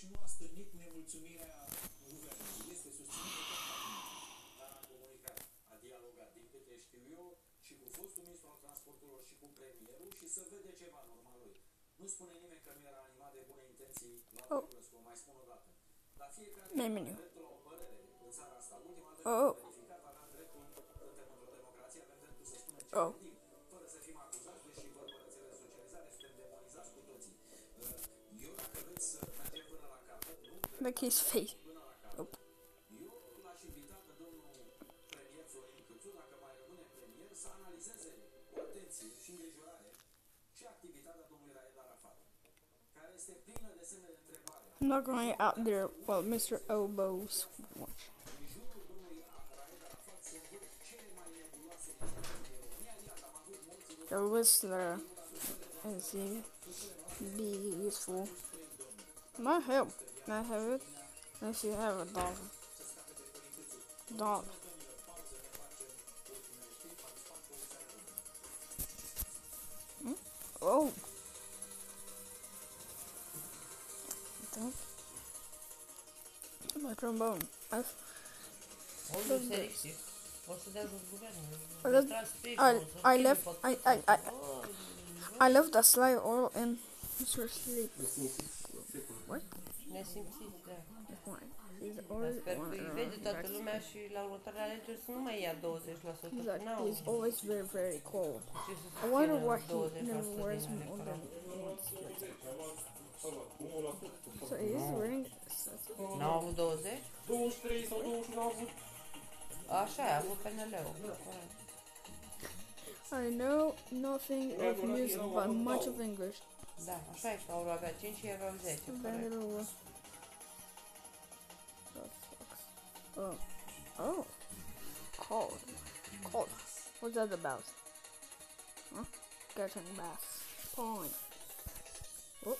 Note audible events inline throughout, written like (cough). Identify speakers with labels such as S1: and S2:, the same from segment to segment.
S1: Deci nu a stârnit nemulțumirea guvernului. Este susținut de toată lumea. Dar a comunicat, a dialogat, din câte știu eu, și cu fostul ministru al transporturilor și cu premierul și să vede ceva normal lui. Nu spune nimeni că nu era animat de bune intenții la
S2: Oh.
S1: Populescu, o mai spun o dată. Dar fiecare
S2: Menu.
S1: are dreptul la o părere în țara asta. Ultima dată
S2: Oh.
S1: am verificat, aveam dreptul, suntem într-o democrație, avem dreptul să spunem ce
S2: Oh. Like his face. I'm not going out there while Mr. Elbows watch. The Whistler is he be useful. My help. I have it? Unless you have a dog. Dog. Hmm? Oh. Think. My trombone. I've
S3: O nu se risip. O să dea jos guvernul.
S2: I left- I, I left I, I, I, I left the slide all in What? He's always
S3: sper că
S2: on
S3: îi vede toată lumea și la următoarele alegeri să nu mai ia 20%.
S2: He's
S3: că
S2: he's always very very cold. I wonder why he never wears more than once. So he's wearing
S3: N-au avut 20?
S4: 23 sau 21 au avut.
S3: Așa, a avut PNL-ul.
S2: I know nothing of music but much of English.
S3: Da, așa e că au avea 5 și aveau 10.
S2: Bend
S3: corect.
S2: it over. That sucks. Oh. Oh. Cold. Cold. What's that about? Huh? Getting back. Point. Oh.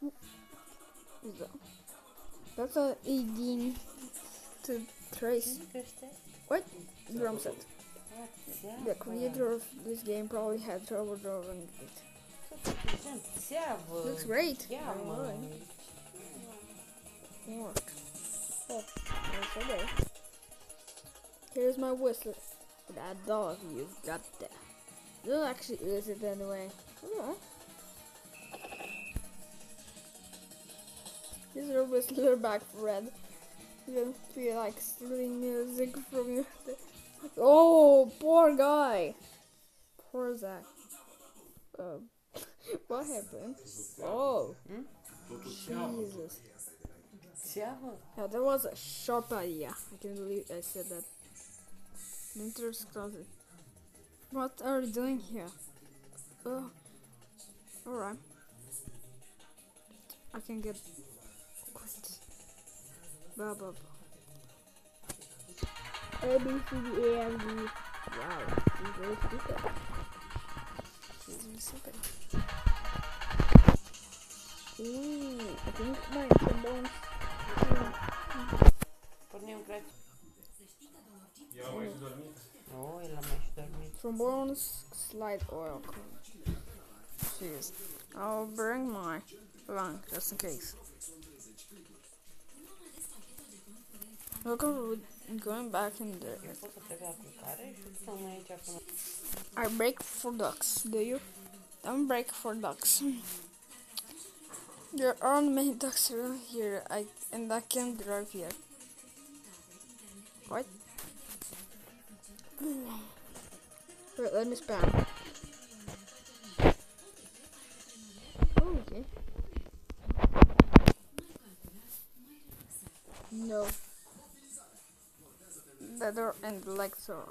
S2: Hmm. Is? That's a 18 to trace. What? Drum set. The creator of this game probably had trouble drawing it. Looks great.
S3: Ia, mă!
S2: Work. Oh, there's a. Here's my whistle. That dog you've got there. You'll actually use it anyway. Alright. Here's your whistler back, Fred. You don't feel like stealing music from your. (laughs) Oh, poor guy. Poor Zack. Uh, (laughs) what happened? Oh, Jesus. Yeah, that was a sharp idea. I can't believe I said that. Winter's closet. What are you doing here? Oh, alright. I can get. What? Blah blah blah. A B C D E F G. Wow, she's very stupid. She's very stupid. Ooh, I think my trombone.
S3: Pornim, cred.
S4: Eu am mai și dormit.
S3: Nu, el a mai și dormit.
S2: Trombones slide oil. Jeez. I'll bring my lung just in case. Going back in. I break for ducks, do you? Don't break for ducks. There aren't many ducks around here, I and I can't drive yet. What? Wait, let me spam. Oh, okay. No. The and the legs are off.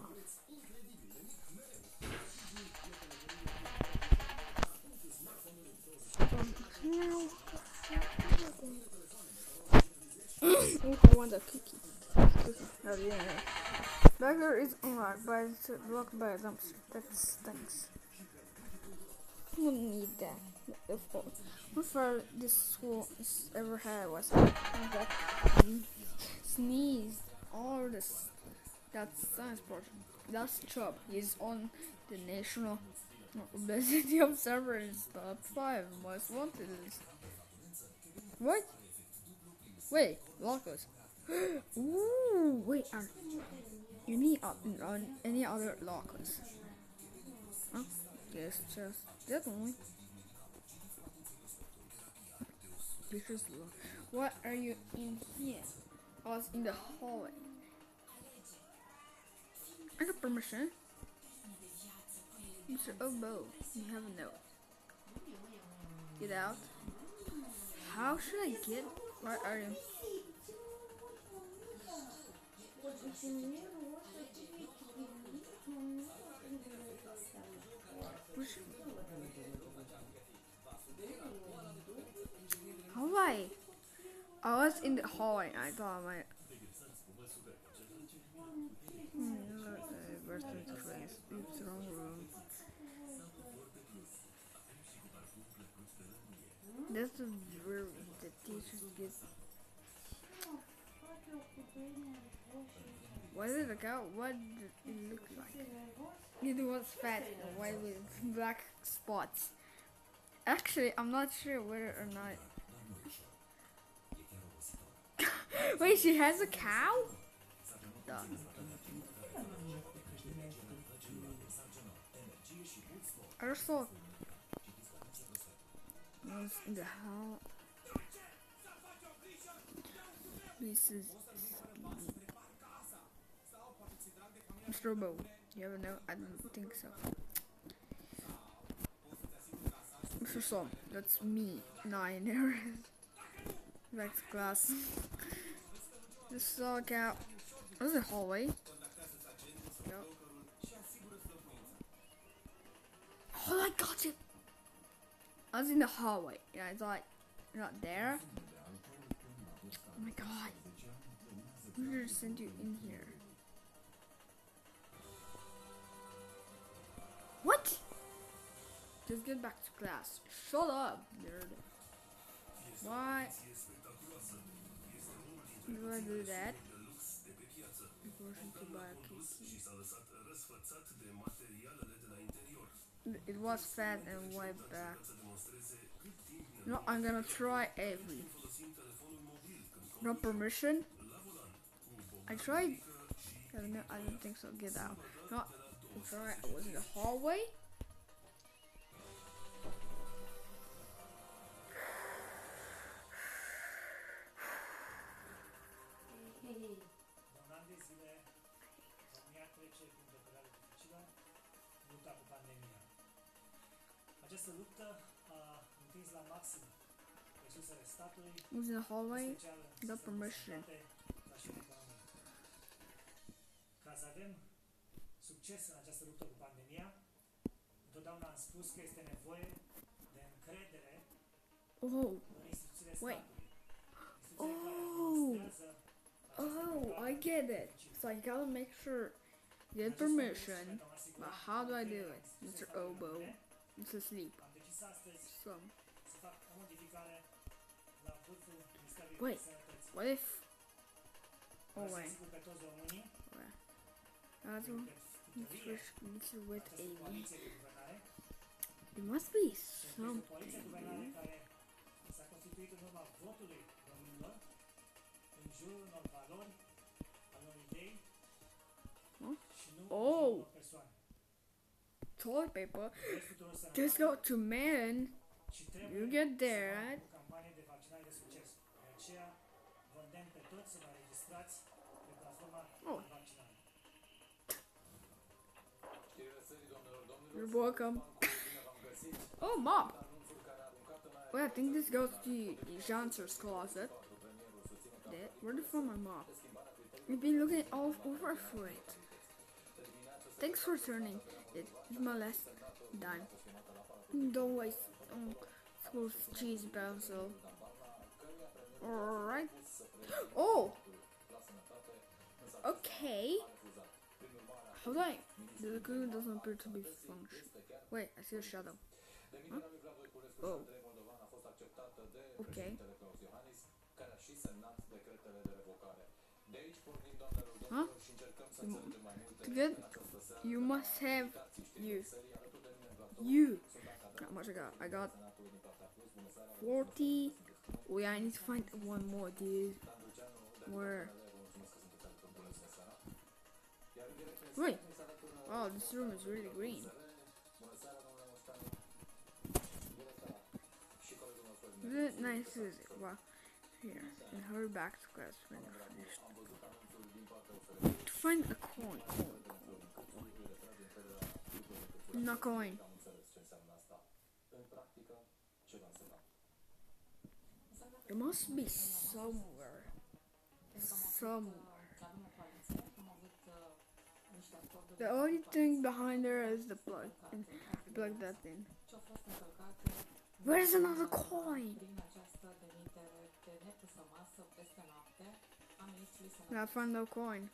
S2: Ooh, I want a cookie. Oh, yeah. Burger is unlocked, but it's blocked by a dumpster. That stinks. I don't need that. The fault. What far this school has ever had was that sneeze all this. That's science project. That's job. He's on the national Obesity (laughs) Observer is top 5 most wanted list. What? Wait, locals. (gasps) Ooh, wait, are any, o- on any other locals? Huh? Yes, just that one. Pictures What are you in here? I was in the hallway. I got permission. Mr. Obo, you have a note. Get out. How should I get? Where are you? How do I? I was in the hallway. I thought I might. Hmm, where's the trace? Oops, wrong room. That's the where the teachers get. What did it go? What did it look like? It was fat and white with black spots. Actually, I'm not sure whether or not. (laughs) Wait, she has a cow? Duh. Just saw. I in the house. This is Mr. Robo. You a note? I don't think so. Mr. Som, that's me. Nine. Next class. Just a cow. This is a hallway. I was in the hallway and I thought, you're not there? Oh my god. I'm gonna send you in here. What? Just get back to class. Shut up, nerd. Why? Do I do that? To buy a cookie. It was fat and wiped back. No, I'm gonna try every. No permission. I tried. I don't. I don't think so. Get out. No. I was in the hallway. (laughs)
S5: Această luptă a întins la maxim resursele statului,
S2: was in the hallway. the permission.
S5: sănătate, dar și în economie. Ca să avem succes în această luptă cu pandemia, întotdeauna am spus că este nevoie de încredere
S2: Oh,
S5: în instituțiile
S2: Wait.
S5: statului. Instituțiile
S2: Oh. oh, I get it. So I gotta make sure get permission. But how do I do it, Mr. Obo? It's asleep.
S5: Am decis astăzi
S2: Some.
S5: să fac o modificare la vârful Ministerului
S2: Wait. What if? Oh wait.
S5: asigur pe toți românii,
S2: That's. Let's
S5: hotărâre,
S2: switch with a. It must be
S5: este o coaliție de guvernare
S2: something.
S5: care s-a constituit în urma votului românilor în jurul unor valori, al unor idei
S2: Huh? Oh. Toilet paper. Just go to man. You get there, right?
S5: o campanie de vaccinare de succes. De aceea vă îndemn pe toți să vă înregistrați pe platforma
S2: Oh.
S5: de vaccinare.
S1: Știrile țării, domnilor, domnilor,
S2: You're welcome.
S1: bine v-am găsit.
S2: Oh, mom.
S1: Anunțul care a aruncat în aer
S2: Well, I think this goes to Janser's closet. That. Where the fuck my mom? You've been looking all over for it. Thanks for turning it. It's my last dime. Don't waste um, on school's cheese pencil. Alright. (gasps) Oh! Okay. How do I? The lagoon doesn't appear to be functioning. Wait, I see a shadow. Huh? Oh. Okay. Huh? To get. You must have you.
S1: You. Vlad
S2: much I got. I got 40. Oh yeah, I need to find one more, dude. Where? Wait. Oh, this room is really green. Nice? Is it? Wow. Here, and hurry back to class when you're finished. To find a coin. coin, coin, coin. No coin. It must be somewhere. Somewhere. The only thing behind there is the plug. And plug that in. Where's another coin? I found no coin.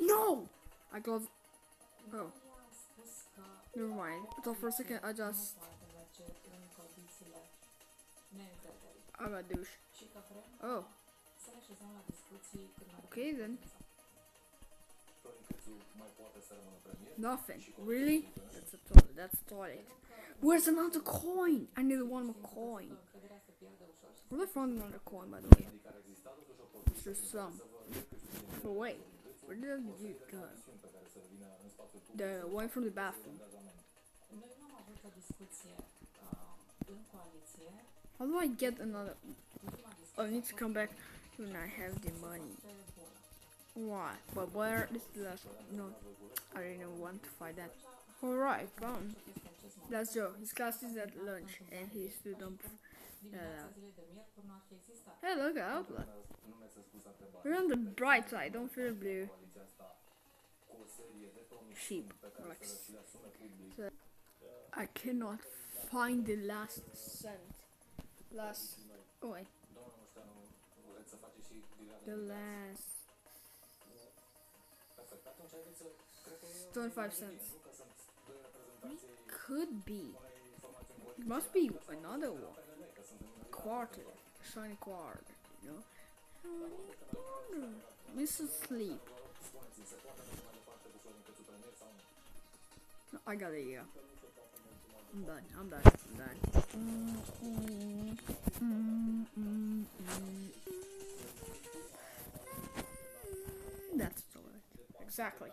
S2: No! I got. Oh. Never mind. I thought for a second I just. I got douche. Oh. Okay then. Nothing. Really? That's a toilet. That's a toilet. Where's another coin? I need one more coin. Where I found another coin by the way? It's just some. But wait, where did you go? The one from the bathroom. How do I get another? Oh, I need to come back when I have the money. Why? But where is the last one? No, I didn't want to find that. Alright, found. That's Joe. His class is at lunch and he's still dump. Uh, hey, look at Outlet. We're on the bright side, don't feel blue. Sheep. So, I cannot find the last cent. Last. Oh, wait. The last. 25 cents. Could be. It must be another one. Quarter. Shiny quarter, you know? Mrs. Sleep. No, I got it, yeah. I'm done, I'm done, I'm done. Mm, mm, mm, mm, mm. That's Exactly.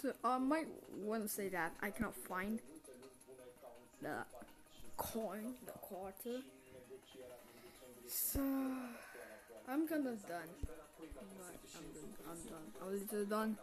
S2: So I might want to say that I cannot find the coin, the quarter. So I'm kind of done. I'm done. I'm done. Oh, I'm little done.